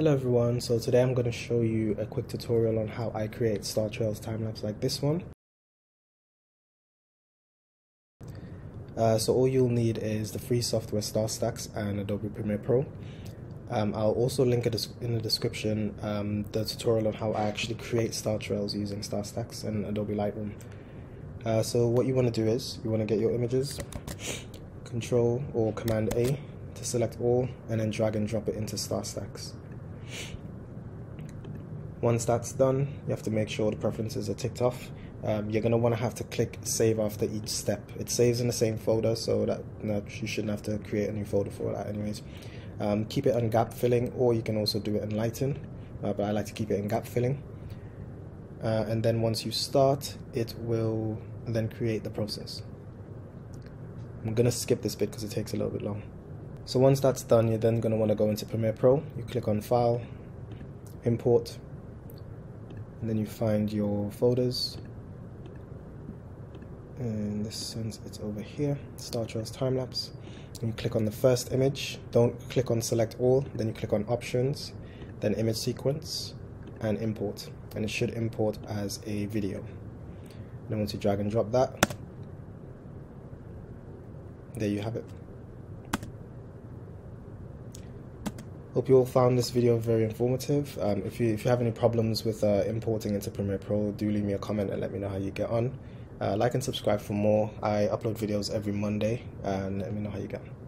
Hello everyone, so today I'm going to show you a quick tutorial on how I create star trails time-lapse like this one. Uh, so all you'll need is the free software StarStax and Adobe Premiere Pro. Um, I'll also link it in the description um, the tutorial on how I actually create star trails using StarStax and Adobe Lightroom. Uh, so what you want to do is you want to get your images, Control or Command A to select all, and then drag and drop it into StarStax. Once that's done, you have to make sure the preferences are ticked off. Um, you're going to want to have to click save after each step. It saves in the same folder, so that you shouldn't have to create a new folder for that anyways. Um, keep it on gap filling, or you can also do it in Lighten, uh, but I like to keep it in gap filling. Uh, and then once you start, it will then create the process. I'm going to skip this bit because it takes a little bit long. So once that's done, you're then going to want to go into Premiere Pro. You click on File, Import, and then you find your folders. In this sense it's over here star trails time lapse and you click on the first image. Don't click on select all then you click on options then image sequence and import. And it should import as a video. Then once you drag and drop that there you have it Hope you all found this video very informative. Um, if, you, if you have any problems with uh, importing into Premiere Pro, do leave me a comment and let me know how you get on. Uh, like and subscribe for more. I upload videos every Monday and let me know how you get on.